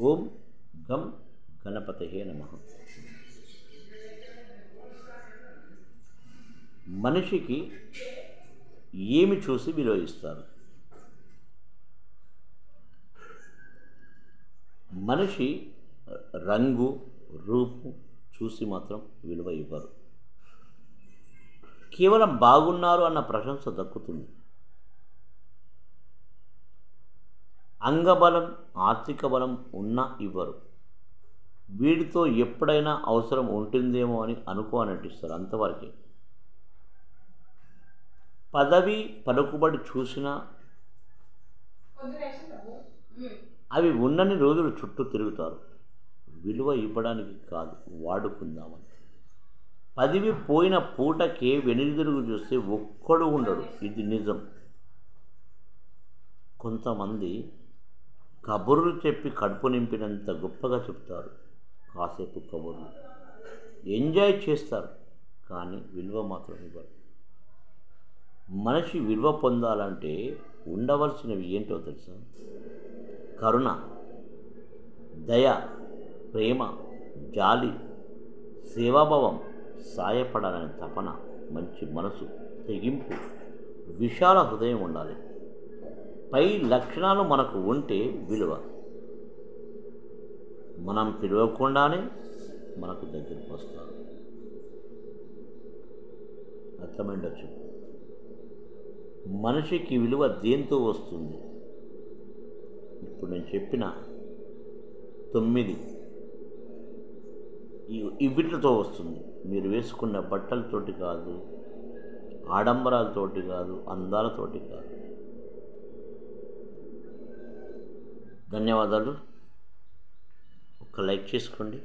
ఓం గం గణపతయే నమ. మనిషికి ఏమి చూసి విలువ ఇస్తారు మనిషి రంగు రూపు చూసి మాత్రం విలువ ఇవ్వరు. కేవలం బాగున్నారు అన్న ప్రశంస దక్కుతుంది. అంగబలం ఆర్థిక బలం ఉన్నా ఇవ్వరు. వీడితో ఎప్పుడైనా అవసరం ఉంటుందేమో అని అనుకో నటిస్తారు అంతవరకే. పదవి పలుకుబడి చూసినా అవి ఉన్నన్ని రోజులు చుట్టూ తిరుగుతారు. విలువ ఇవ్వడానికి కాదు వాడుకుందామని. పదవి పోయిన పూటకే వెనుదిరుగు చూస్తే ఒక్కడు ఉండడు. ఇది నిజం. కొంతమంది కబుర్లు చెప్పి కడుపు నింపినంత గొప్పగా చెప్తారు. కాసేపు కబుర్లు. ఎంజాయ్ చేస్తారు కానీ విలువ మాత్రం ఇవ్వరు. మనిషి విలువ పొందాలంటే ఉండవలసినవి ఏంటో తెలుసా? కరుణ దయ ప్రేమ జాలి సేవాభావం సాయపడాలనే తపన మంచి మనసు తెగింపు విశాల హృదయం ఉండాలి. పై లక్షణాలు మనకు ఉంటే విలువ. మనం పిలవకుండానే మనకు దగ్గరికి వస్తారు. అర్థమైండొచ్చు? మనిషికి విలువ దేంతో వస్తుంది? ఇప్పుడు నేను చెప్పిన తొమ్మిది. ఇవిటితో వస్తుంది. మీరు వేసుకున్న బట్టలతోటి కాదు ఆడంబరాలతోటి కాదు అందాలతోటి కాదు. ధన్యవాదాలు. ఒక లైక్ చేసుకోండి.